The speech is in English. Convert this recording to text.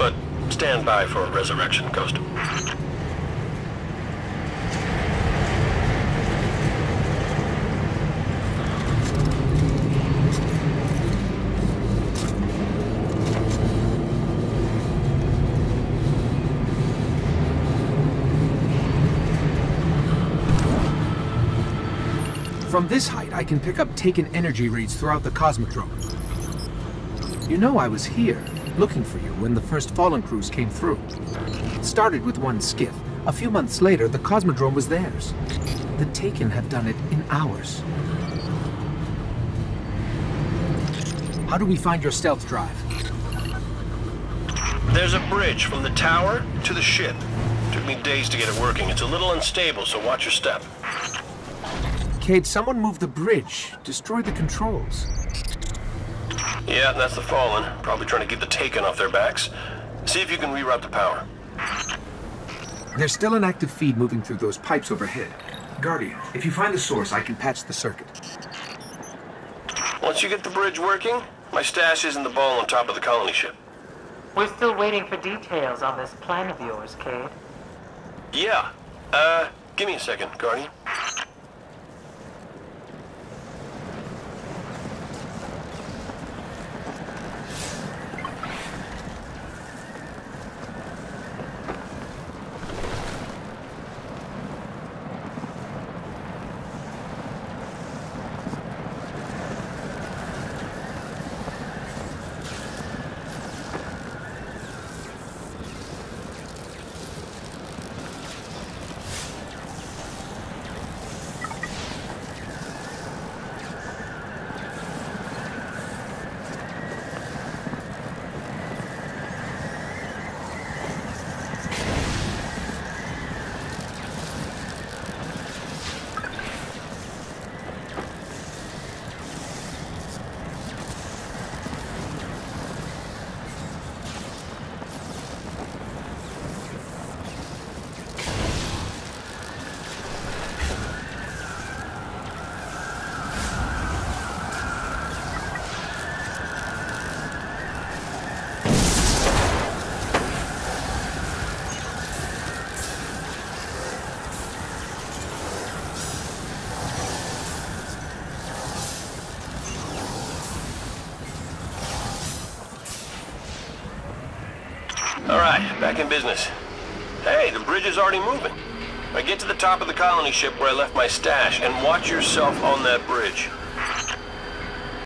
but stand by for a resurrection, Ghost. From this height, I can pick up taken energy reads throughout the Cosmodrome. You know I was here, looking for you when the first Fallen crews came through. It started with one skiff. A few months later, the Cosmodrome was theirs. The Taken have done it in hours. How do we find your stealth drive? There's a bridge from the tower to the ship. Took me days to get it working. It's a little unstable, so watch your step. Cayde, someone moved the bridge, destroyed the controls. Yeah, that's the Fallen. Probably trying to get the Taken off their backs. See if you can reroute the power. There's still an active feed moving through those pipes overhead. Guardian, if you find the source, I can patch the circuit. Once you get the bridge working, my stash is in the ball on top of the colony ship. We're still waiting for details on this plan of yours, Cayde. Yeah. Uh, give me a second, Guardian. All right, back in business. Hey, the bridge is already moving. I get to the top of the colony ship where I left my stash, and watch yourself on that bridge.